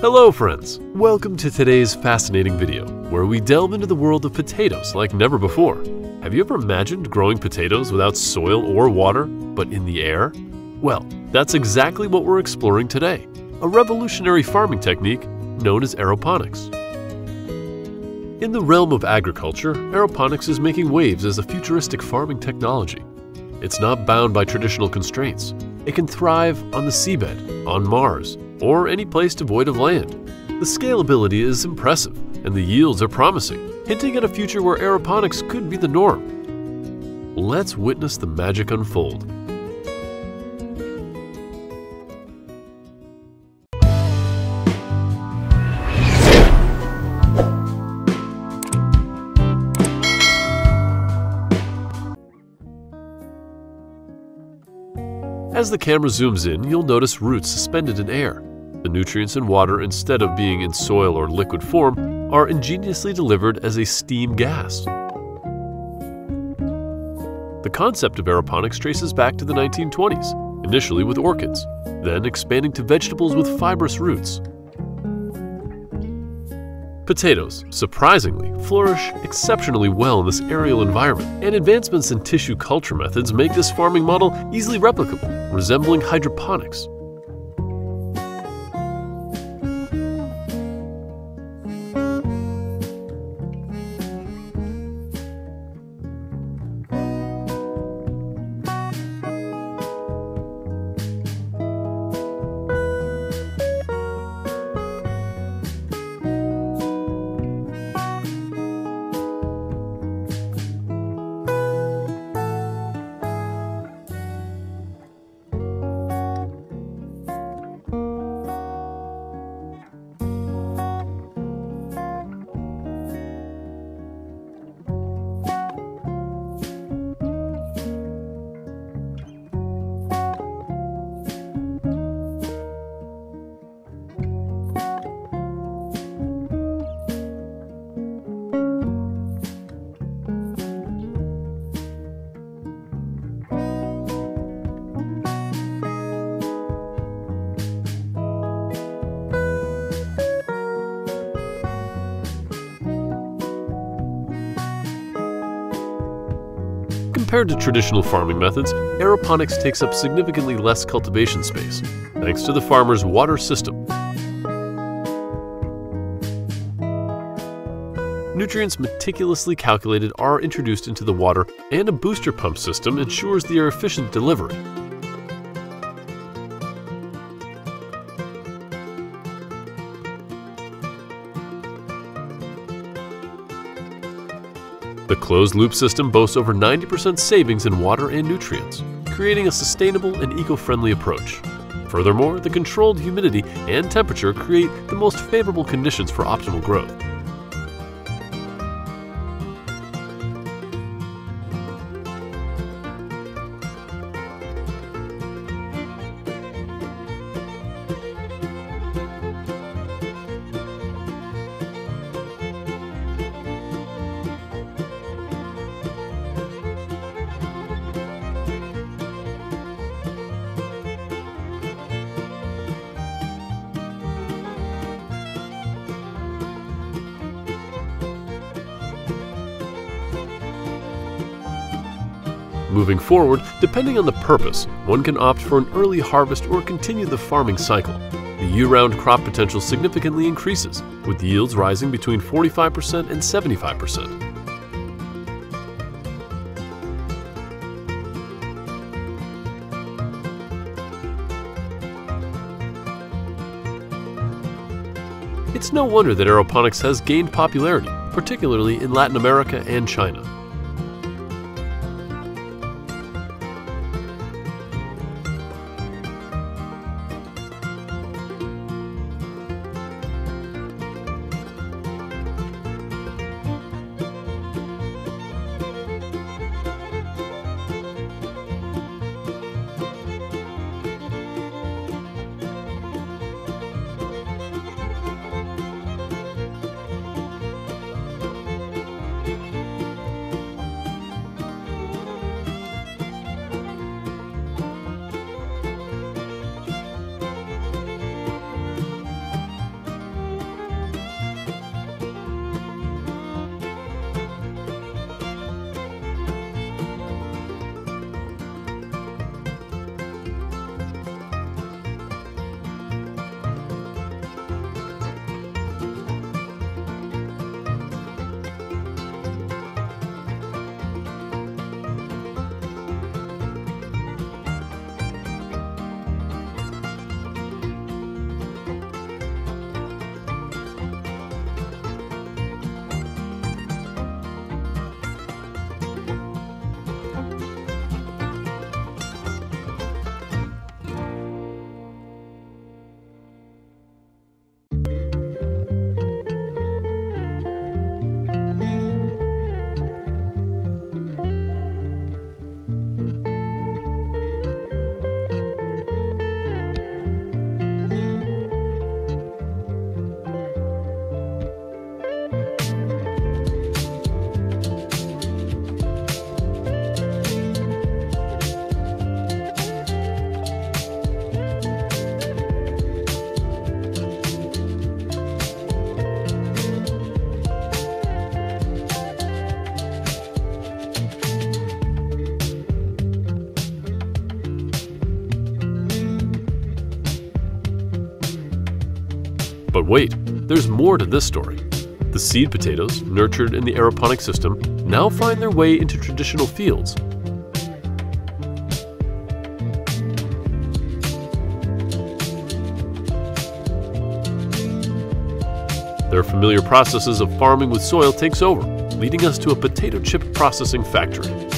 Hello friends! Welcome to today's fascinating video, where we delve into the world of potatoes like never before. Have you ever imagined growing potatoes without soil or water, but in the air? Well, that's exactly what we're exploring today, a revolutionary farming technique known as aeroponics. In the realm of agriculture, aeroponics is making waves as a futuristic farming technology. It's not bound by traditional constraints. It can thrive on the seabed, on Mars, or any place devoid of land. The scalability is impressive, and the yields are promising, hinting at a future where aeroponics could be the norm. Let's witness the magic unfold. As the camera zooms in, you'll notice roots suspended in air. The nutrients and water, instead of being in soil or liquid form, are ingeniously delivered as a steam gas. The concept of aeroponics traces back to the 1920s, initially with orchids, then expanding to vegetables with fibrous roots. Potatoes, surprisingly, flourish exceptionally well in this aerial environment, and advancements in tissue culture methods make this farming model easily replicable, resembling hydroponics. Compared to traditional farming methods, aeroponics takes up significantly less cultivation space, thanks to the farmer's water system. Nutrients meticulously calculated are introduced into the water, and a booster pump system ensures their efficient delivery. The closed-loop system boasts over 90% savings in water and nutrients, creating a sustainable and eco-friendly approach. Furthermore, the controlled humidity and temperature create the most favorable conditions for optimal growth. Moving forward, depending on the purpose, one can opt for an early harvest or continue the farming cycle. The year-round crop potential significantly increases, with yields rising between 45% and 75%. It's no wonder that aeroponics has gained popularity, particularly in Latin America and China. Wait, there's more to this story. The seed potatoes, nurtured in the aeroponic system, now find their way into traditional fields. Their familiar processes of farming with soil takes over, leading us to a potato chip processing factory.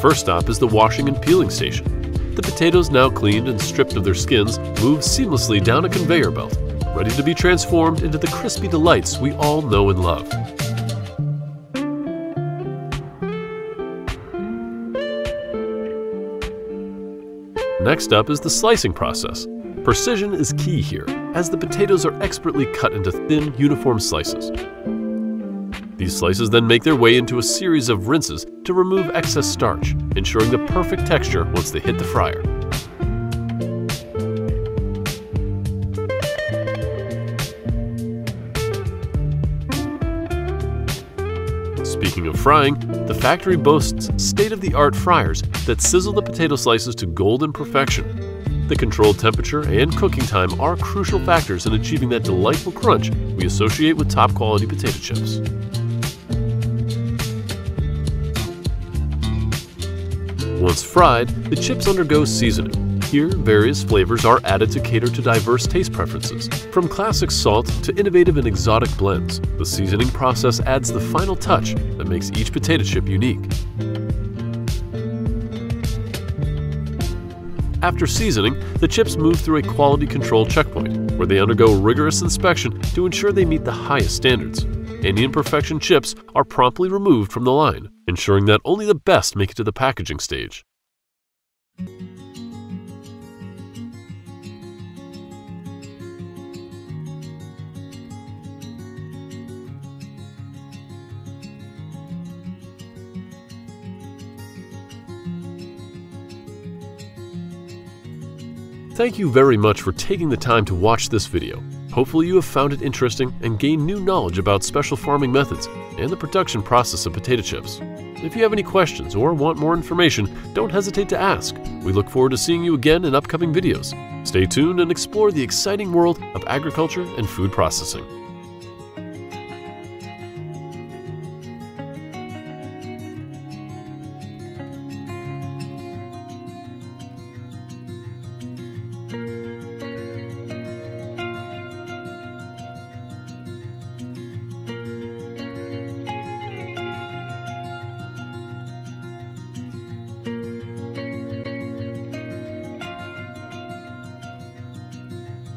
First stop is the washing and peeling station. The potatoes, now cleaned and stripped of their skins, move seamlessly down a conveyor belt, ready to be transformed into the crispy delights we all know and love. Next up is the slicing process. Precision is key here, as the potatoes are expertly cut into thin, uniform slices. These slices then make their way into a series of rinses to remove excess starch, ensuring the perfect texture once they hit the fryer. Speaking of frying, the factory boasts state-of-the-art fryers that sizzle the potato slices to golden perfection. The controlled temperature and cooking time are crucial factors in achieving that delightful crunch we associate with top-quality potato chips. Once fried, the chips undergo seasoning. Here, various flavors are added to cater to diverse taste preferences. From classic salt to innovative and exotic blends, the seasoning process adds the final touch that makes each potato chip unique. After seasoning, the chips move through a quality control checkpoint, where they undergo rigorous inspection to ensure they meet the highest standards. Any imperfection chips are promptly removed from the line, ensuring that only the best make it to the packaging stage. Thank you very much for taking the time to watch this video. Hopefully you have found it interesting and gained new knowledge about special farming methods and the production process of potato chips. If you have any questions or want more information, don't hesitate to ask. We look forward to seeing you again in upcoming videos. Stay tuned and explore the exciting world of agriculture and food processing.